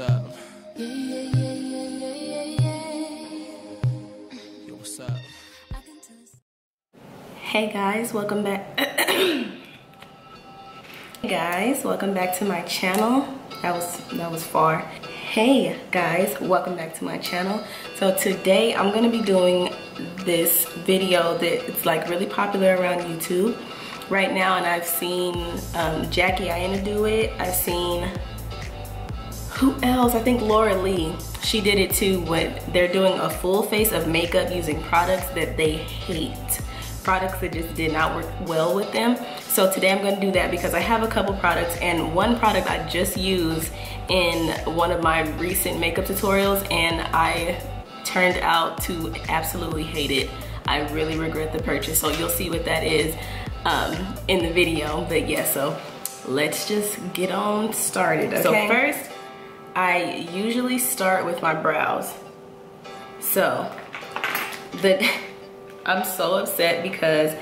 up? Yo, what's up? Hey guys, welcome back. hey guys, welcome back to my channel. That was that was far. Hey guys, welcome back to my channel. So today I'm gonna be doing this video that it's like really popular around YouTube right now and I've seen um, Jackie Aina do it. I've seen who else? I think Laura Lee. She did it too when they're doing a full face of makeup using products that they hate. Products that just did not work well with them. So today I'm gonna do that because I have a couple products and one product I just used in one of my recent makeup tutorials and I turned out to absolutely hate it. I really regret the purchase. So you'll see what that is um, in the video. But yeah, so let's just get on started, okay? So first, I usually start with my brows. So, the I'm so upset because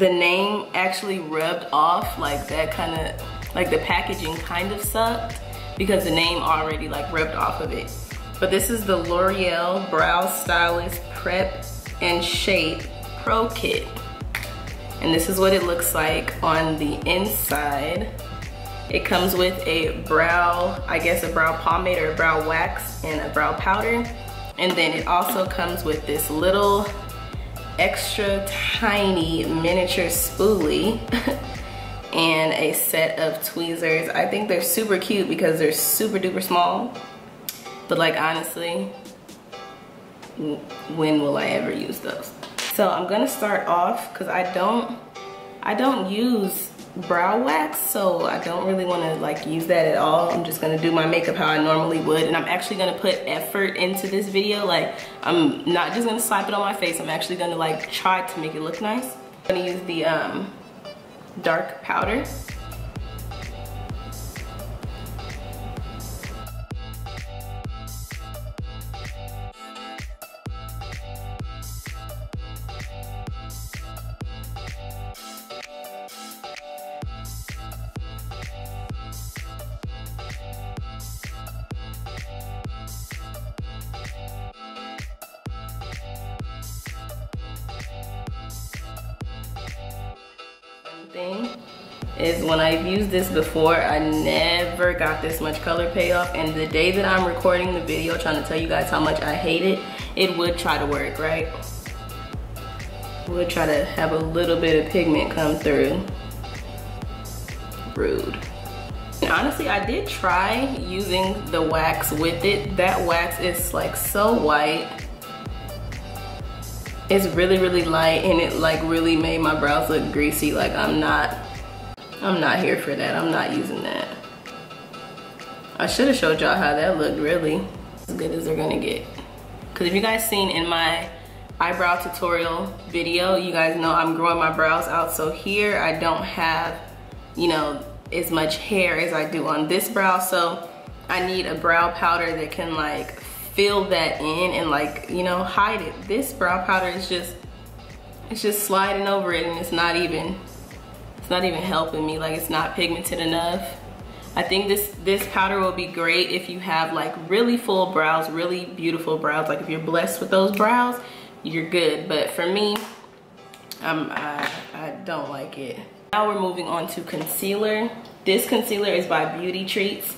the name actually rubbed off like that kind of, like the packaging kind of sucked because the name already like rubbed off of it. But this is the L'Oreal Brow Stylist Prep and Shape Pro Kit. And this is what it looks like on the inside. It comes with a brow, I guess a brow pomade or a brow wax and a brow powder. And then it also comes with this little extra tiny miniature spoolie and a set of tweezers. I think they're super cute because they're super duper small. But like honestly, when will I ever use those? So I'm gonna start off because I don't, I don't use brow wax so I don't really want to like use that at all. I'm just gonna do my makeup how I normally would and I'm actually gonna put effort into this video. Like I'm not just gonna slap it on my face I'm actually gonna like try to make it look nice. I'm gonna use the um, dark powder is when I've used this before, I never got this much color payoff. And the day that I'm recording the video trying to tell you guys how much I hate it, it would try to work, right? Would try to have a little bit of pigment come through. Rude. And honestly, I did try using the wax with it. That wax is like so white it's really really light and it like really made my brows look greasy like I'm not I'm not here for that. I'm not using that. I should have showed y'all how that looked really. As good as they're gonna get. Because if you guys seen in my eyebrow tutorial video you guys know I'm growing my brows out. So here I don't have you know as much hair as I do on this brow. So I need a brow powder that can like fill that in and like, you know, hide it. This brow powder is just, it's just sliding over it and it's not even, it's not even helping me. Like it's not pigmented enough. I think this, this powder will be great if you have like really full brows, really beautiful brows. Like if you're blessed with those brows, you're good. But for me, I, I don't like it. Now we're moving on to concealer. This concealer is by Beauty Treats.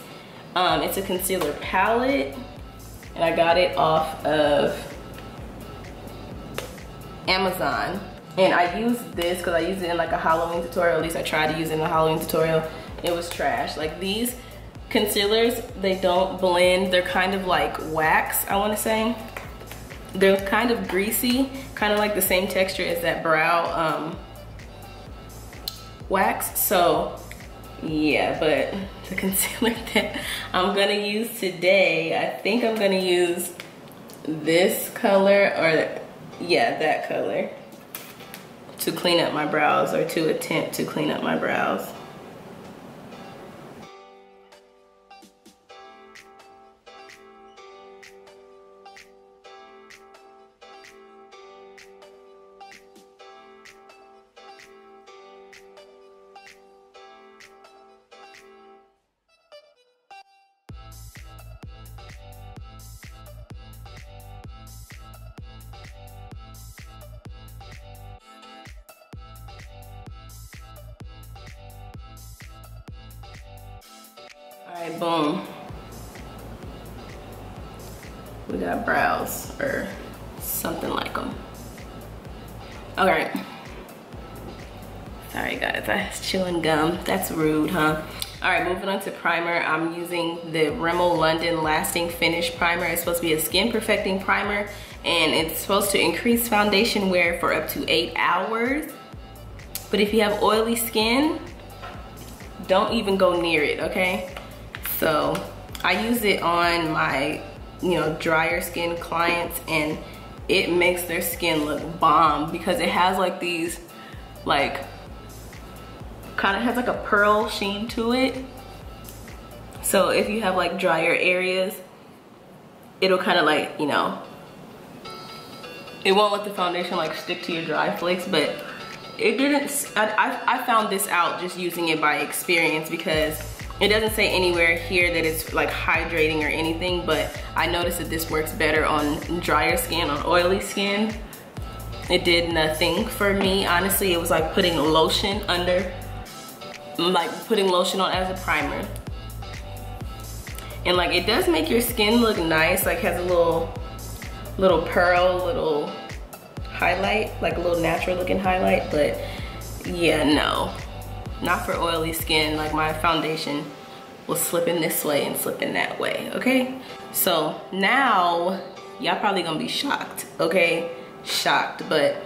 Um, it's a concealer palette and I got it off of Amazon. And I used this because I used it in like a Halloween tutorial, at least I tried to use it in a Halloween tutorial. It was trash. Like these concealers, they don't blend. They're kind of like wax, I wanna say. They're kind of greasy, kind of like the same texture as that brow um, wax. So yeah, but the concealer that I'm gonna use today, I think I'm gonna use this color or yeah, that color to clean up my brows or to attempt to clean up my brows. All right, boom. We got brows or something like them. All right. Sorry guys, I was chewing gum. That's rude, huh? All right, moving on to primer. I'm using the Rimmel London Lasting Finish Primer. It's supposed to be a skin perfecting primer and it's supposed to increase foundation wear for up to eight hours. But if you have oily skin, don't even go near it, okay? So I use it on my, you know, drier skin clients and it makes their skin look bomb because it has like these, like, kind of has like a pearl sheen to it. So if you have like drier areas, it'll kind of like, you know, it won't let the foundation like stick to your dry flakes, but it didn't, I, I, I found this out just using it by experience because it doesn't say anywhere here that it's like hydrating or anything, but I noticed that this works better on drier skin, on oily skin. It did nothing for me. Honestly, it was like putting lotion under, like putting lotion on as a primer. And like it does make your skin look nice, like has a little, little pearl, little highlight, like a little natural looking highlight, but yeah, no. Not for oily skin, like my foundation was slipping this way and slipping that way, okay? So now, y'all probably gonna be shocked, okay? Shocked, but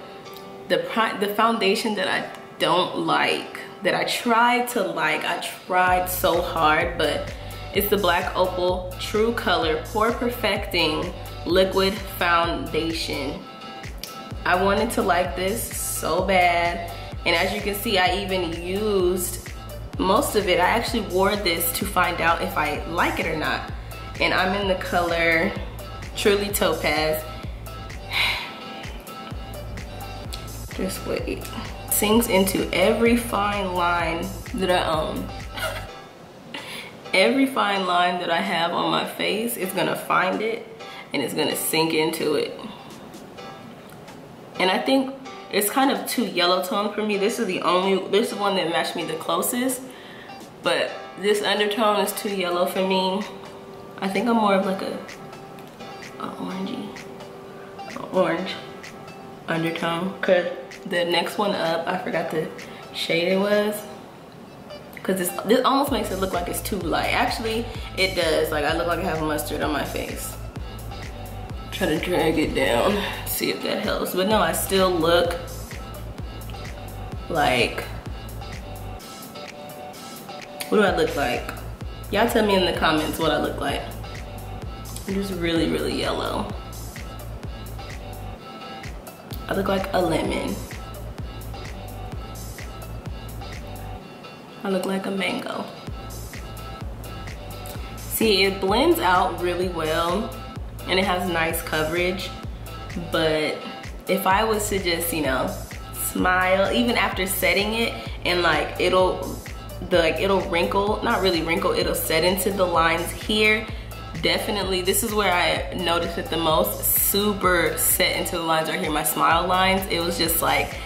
the, the foundation that I don't like, that I tried to like, I tried so hard, but it's the Black Opal True Color Pore Perfecting Liquid Foundation. I wanted to like this so bad. And as you can see, I even used most of it. I actually wore this to find out if I like it or not. And I'm in the color Truly Topaz. Just wait. Sinks into every fine line that I own. every fine line that I have on my face, is gonna find it and it's gonna sink into it. And I think it's kind of too yellow tone for me. This is the only, this is the one that matched me the closest. But this undertone is too yellow for me. I think I'm more of like a, a orangey, a orange undertone. Cause the next one up, I forgot the shade it was. Cause this, this almost makes it look like it's too light. Actually, it does. Like I look like I have mustard on my face. Try to drag it down, see if that helps. But no, I still look like, what do I look like? Y'all tell me in the comments what I look like. I'm just really, really yellow. I look like a lemon. I look like a mango. See, it blends out really well and it has nice coverage. But if I was to just, you know, smile, even after setting it and like it'll, the, like it'll wrinkle, not really wrinkle, it'll set into the lines here. Definitely, this is where I noticed it the most, super set into the lines right here, my smile lines. It was just like,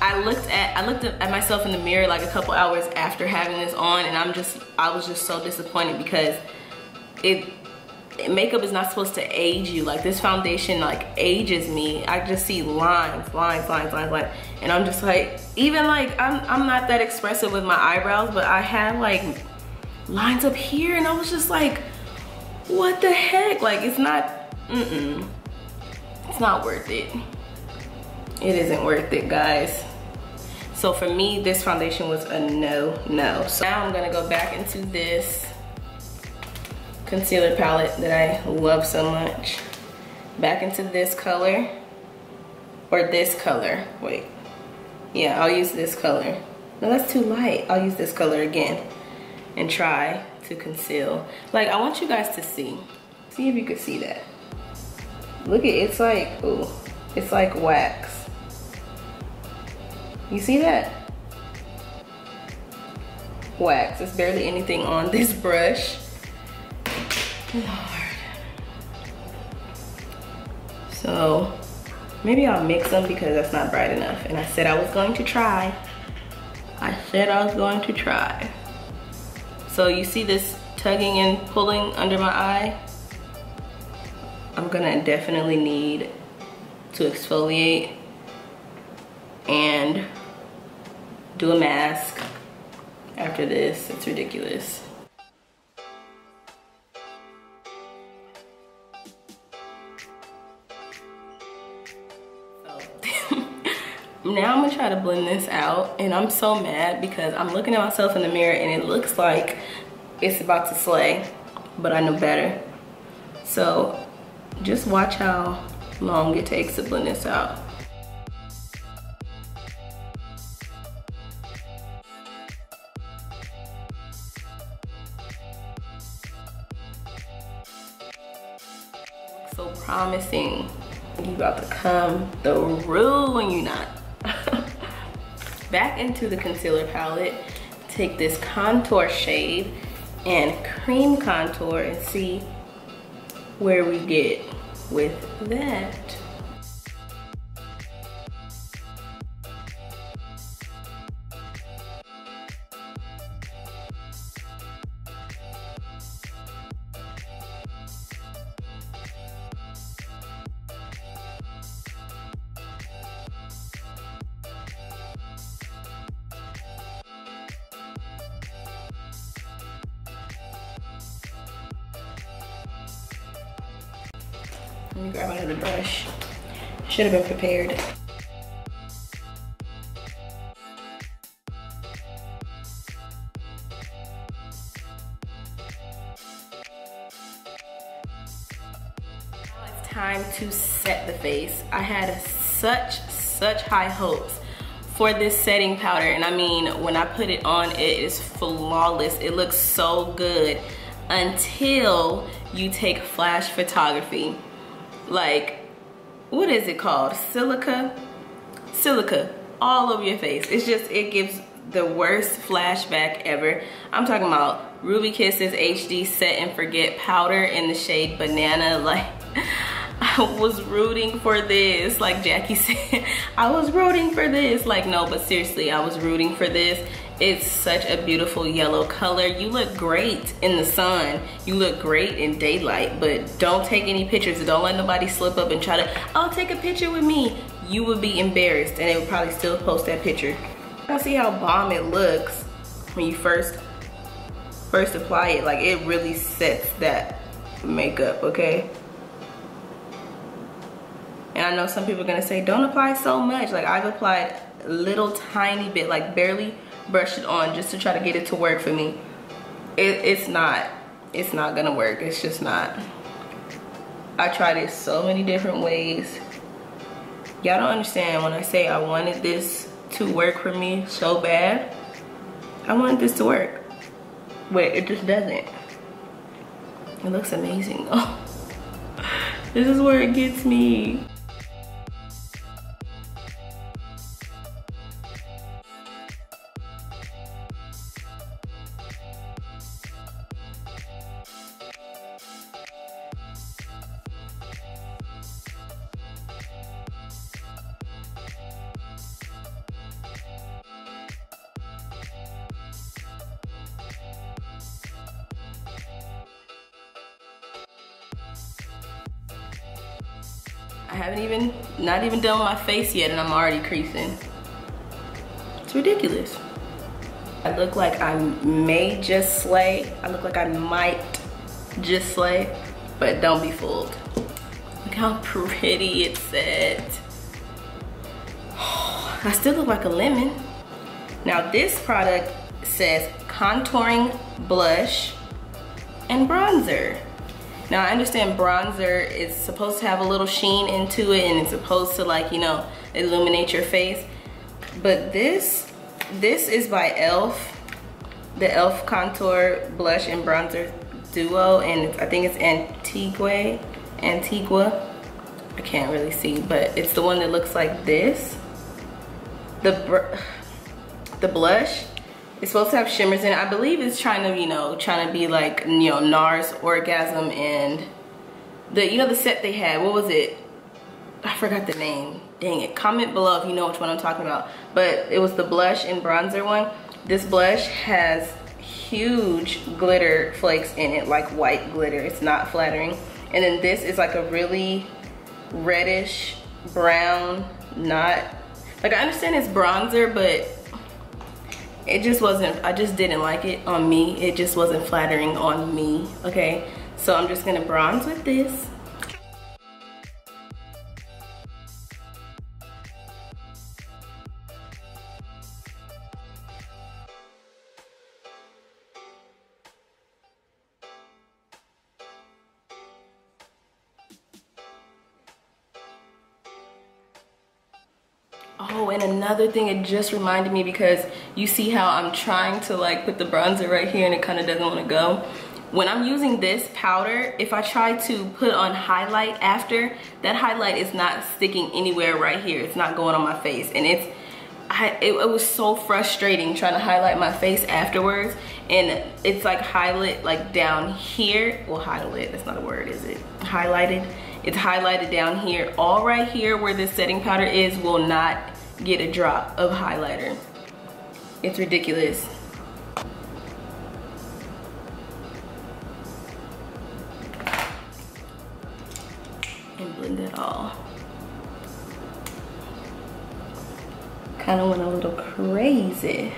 I looked at I looked at myself in the mirror like a couple hours after having this on and I'm just I was just so disappointed because it makeup is not supposed to age you. Like this foundation like ages me. I just see lines, lines, lines, lines, lines. And I'm just like, even like, I'm, I'm not that expressive with my eyebrows, but I had like lines up here and I was just like, what the heck? Like it's not, mm-mm. It's not worth it. It isn't worth it, guys. So for me, this foundation was a no, no. So now I'm gonna go back into this concealer palette that I love so much. Back into this color or this color. Wait. Yeah, I'll use this color. No, that's too light. I'll use this color again and try to conceal. Like, I want you guys to see. See if you could see that. Look at it's like, ooh, it's like wax. You see that? Wax. There's barely anything on this brush. Lord. So maybe I'll mix them because that's not bright enough. And I said I was going to try. I said I was going to try. So you see this tugging and pulling under my eye? I'm gonna definitely need to exfoliate and do a mask after this. It's ridiculous. Now I'm gonna try to blend this out and I'm so mad because I'm looking at myself in the mirror and it looks like it's about to slay, but I know better. So just watch how long it takes to blend this out. So promising. You about to come through when you not. Back into the concealer palette, take this contour shade and cream contour and see where we get with that. Should have been prepared. Now it's time to set the face. I had such, such high hopes for this setting powder. And I mean, when I put it on, it is flawless. It looks so good until you take flash photography like, what is it called? Silica? Silica all over your face. It's just, it gives the worst flashback ever. I'm talking about Ruby Kisses HD Set and Forget Powder in the shade Banana. Like, I was rooting for this. Like Jackie said, I was rooting for this. Like, no, but seriously, I was rooting for this. It's such a beautiful yellow color. You look great in the sun. You look great in daylight, but don't take any pictures. Don't let nobody slip up and try to, oh, take a picture with me. You would be embarrassed and they would probably still post that picture. I see how bomb it looks when you first, first apply it. Like it really sets that makeup, okay? And I know some people are gonna say, don't apply so much. Like I've applied a little tiny bit, like barely brush it on just to try to get it to work for me. It, it's not, it's not gonna work. It's just not. I tried it so many different ways. Y'all don't understand when I say I wanted this to work for me so bad. I wanted this to work, but it just doesn't. It looks amazing though. this is where it gets me. Even done my face yet and I'm already creasing. It's ridiculous. I look like I may just slay. I look like I might just slay, but don't be fooled. Look how pretty it's set. I still look like a lemon. Now this product says contouring blush and bronzer. Now I understand bronzer is supposed to have a little sheen into it and it's supposed to like, you know, illuminate your face. But this, this is by e.l.f. The e.l.f. Contour Blush and Bronzer Duo and I think it's Antigua, Antigua. I can't really see, but it's the one that looks like this. The, the blush it's supposed to have shimmers in it. I believe it's trying to, you know, trying to be like, you know, NARS Orgasm and the, you know, the set they had. What was it? I forgot the name. Dang it. Comment below if you know which one I'm talking about. But it was the blush and bronzer one. This blush has huge glitter flakes in it, like white glitter. It's not flattering. And then this is like a really reddish brown, not, like I understand it's bronzer, but it just wasn't, I just didn't like it on me. It just wasn't flattering on me, okay? So I'm just gonna bronze with this. Another thing, it just reminded me because you see how I'm trying to like put the bronzer right here and it kind of doesn't want to go. When I'm using this powder, if I try to put on highlight after, that highlight is not sticking anywhere right here. It's not going on my face. And it's, I, it, it was so frustrating trying to highlight my face afterwards. And it's like highlight like down here. Well, highlight, that's not a word, is it? Highlighted it's highlighted down here. All right here where this setting powder is will not get a drop of highlighter. It's ridiculous. And blend it all. Kind of went a little crazy.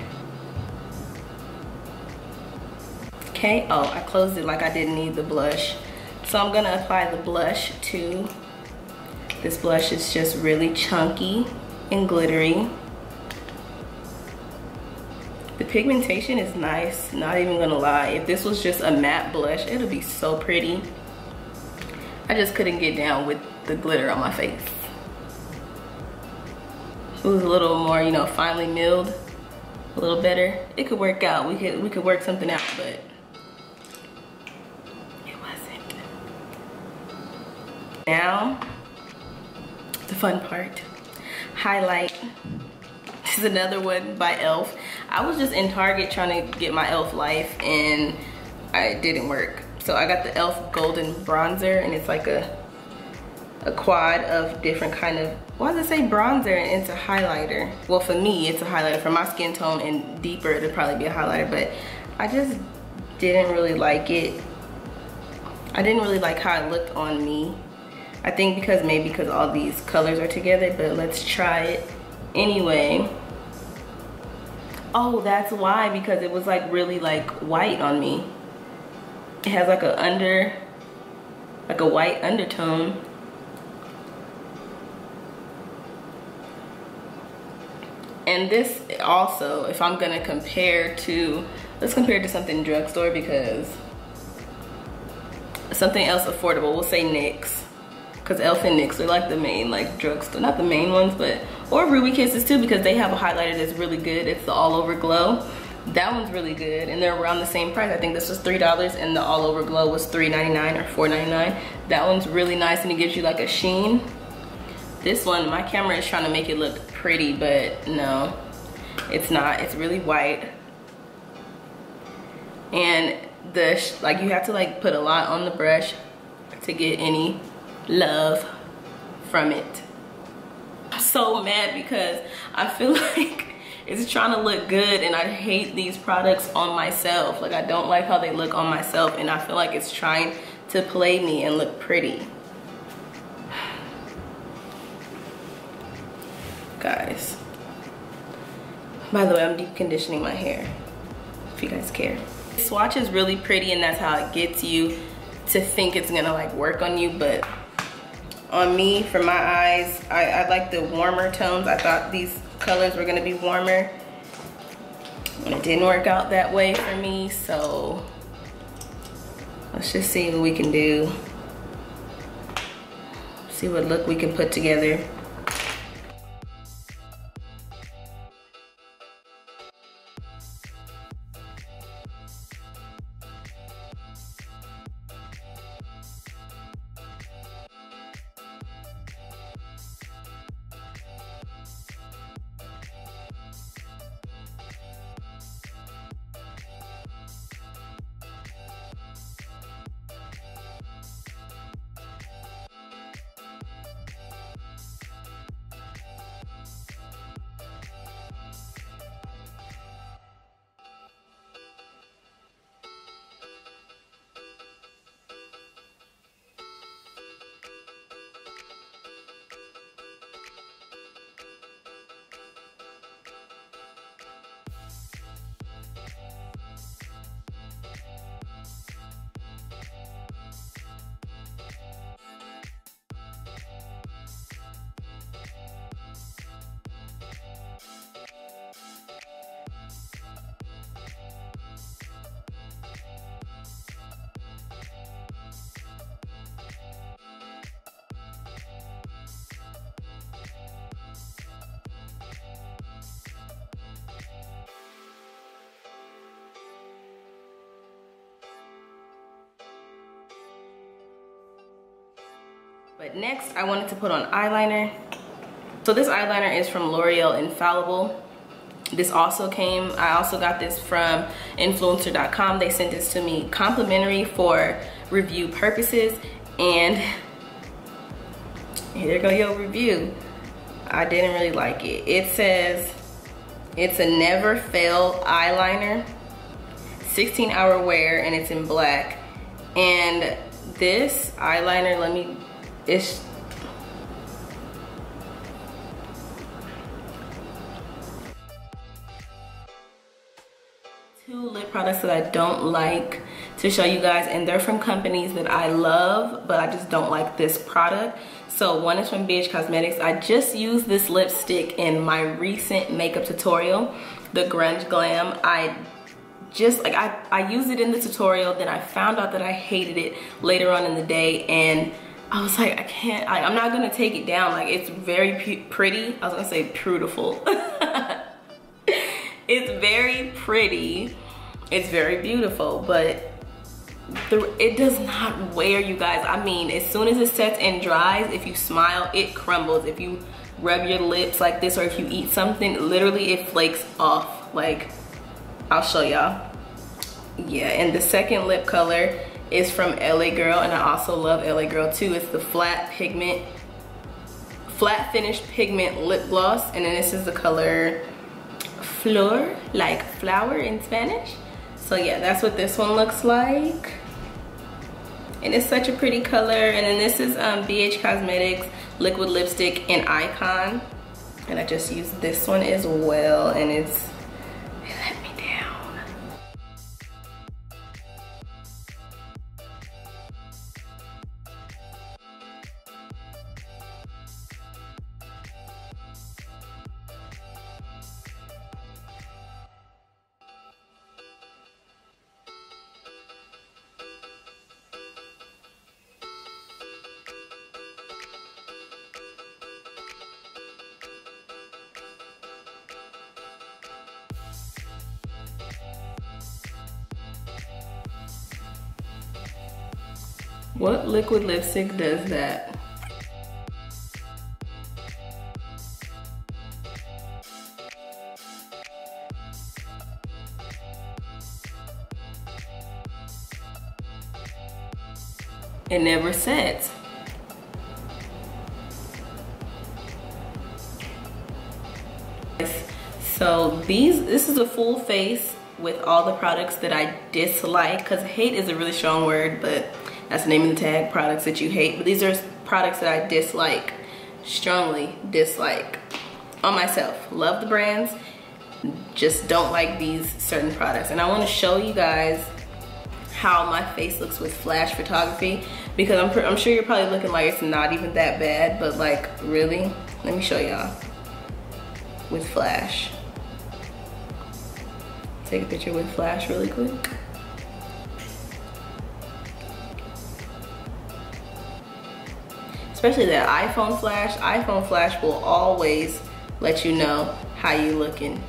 Okay, oh, I closed it like I didn't need the blush. So I'm gonna apply the blush too. This blush is just really chunky and glittery. The pigmentation is nice, not even gonna lie. If this was just a matte blush, it'll be so pretty. I just couldn't get down with the glitter on my face. It was a little more, you know, finely milled, a little better. It could work out. We could we could work something out, but it wasn't. Now, the fun part, highlight. This is another one by e.l.f. I was just in Target trying to get my e.l.f. life and I didn't work. So I got the e.l.f. Golden Bronzer and it's like a a quad of different kind of, why does it say bronzer and it's a highlighter? Well, for me, it's a highlighter. For my skin tone and deeper, it'd probably be a highlighter, but I just didn't really like it. I didn't really like how it looked on me. I think because maybe because all these colors are together, but let's try it anyway. Oh, that's why, because it was like really like white on me. It has like a under, like a white undertone. And this also, if I'm gonna compare to, let's compare to something drugstore because something else affordable, we'll say NYX because Elf and NYX are like the main like drugstore, not the main ones, but or Ruby Kisses too because they have a highlighter that's really good. It's the All Over Glow. That one's really good and they're around the same price. I think this was $3 and the All Over Glow was $3.99 or $4.99. That one's really nice and it gives you like a sheen. This one, my camera is trying to make it look pretty, but no, it's not. It's really white. And the, like you have to like put a lot on the brush to get any love from it. I'm so mad because I feel like it's trying to look good and I hate these products on myself. Like I don't like how they look on myself and I feel like it's trying to play me and look pretty. Guys. By the way, I'm deep conditioning my hair, if you guys care. swatch is really pretty and that's how it gets you to think it's gonna like work on you, but on me for my eyes. I, I like the warmer tones. I thought these colors were gonna be warmer. And it didn't work out that way for me, so let's just see what we can do. See what look we can put together. But next, I wanted to put on eyeliner. So this eyeliner is from L'Oreal Infallible. This also came, I also got this from Influenster.com. They sent this to me complimentary for review purposes. And here go your review. I didn't really like it. It says, it's a never fail eyeliner, 16 hour wear, and it's in black. And this eyeliner, let me it's two lip products that I don't like to show you guys and they're from companies that I love but I just don't like this product. So one is from BH Cosmetics. I just used this lipstick in my recent makeup tutorial the Grunge Glam. I just like I, I used it in the tutorial then I found out that I hated it later on in the day and I was like, I can't, I, am not gonna take it down. Like it's very pretty. I was gonna say beautiful. it's very pretty. It's very beautiful, but the, it does not wear you guys. I mean, as soon as it sets and dries, if you smile, it crumbles. If you rub your lips like this or if you eat something, literally it flakes off. Like, I'll show y'all. Yeah, and the second lip color is from LA Girl and I also love LA Girl too. It's the flat pigment, flat finish pigment lip gloss and then this is the color Flor, like flower in Spanish. So yeah, that's what this one looks like. And it's such a pretty color. And then this is um, BH Cosmetics Liquid Lipstick in Icon. And I just used this one as well. And it's What liquid lipstick does that? It never sets. So these, this is a full face with all the products that I dislike because hate is a really strong word, but that's the name of the tag, products that you hate. But these are products that I dislike, strongly dislike on myself. Love the brands, just don't like these certain products. And I wanna show you guys how my face looks with flash photography because I'm, I'm sure you're probably looking like it's not even that bad, but like really, let me show y'all with flash. Take a picture with flash really quick. Especially that iPhone flash. iPhone flash will always let you know how you looking.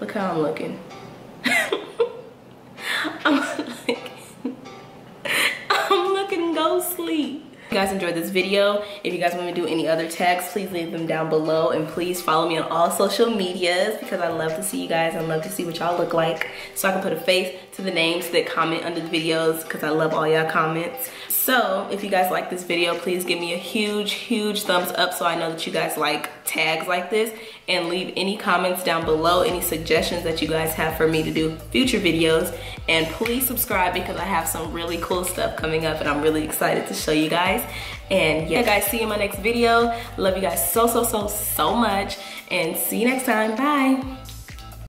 Look how I'm looking. I'm looking, I'm looking sleep. If you guys enjoyed this video, if you guys want me to do any other tags, please leave them down below and please follow me on all social medias because I love to see you guys. I love to see what y'all look like so I can put a face to the names that comment under the videos because I love all y'all comments. So if you guys like this video, please give me a huge, huge thumbs up so I know that you guys like tags like this and leave any comments down below, any suggestions that you guys have for me to do future videos. And please subscribe because I have some really cool stuff coming up and I'm really excited to show you guys. And yeah, guys, see you in my next video. Love you guys so, so, so, so much. And see you next time. Bye.